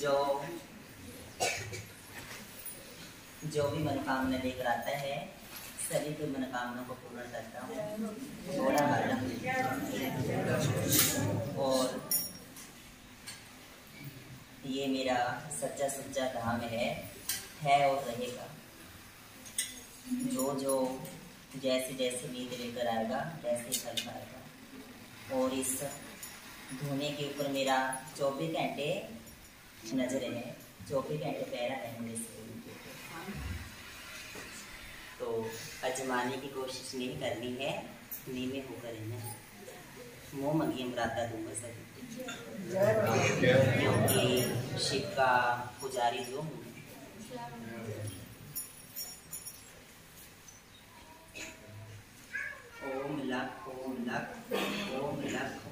जो जो भी मनोकामना लेकर आता है, सभी की मनोकामना को पूर्ण करता हूँ। थोड़ा और ये मेरा सच्चा सच्चा धाम है है और रहेगा। जो जो जैसे जैसे नींद लेकर आएगा, वैसे फल पाएगा। और इस धोने के ऊपर मेरा चौबीस घंटे नज़र है, चौबीस घंटे पहरा है मेरे से तो अजमाने की कोशिश नहीं करनी है नीमे होकर रहना मुँह मंगिए मुरादा दूँगा सभी। क्योंकि शिव का पुजारी जो हूँ। ओम लक ओम लक ओम लक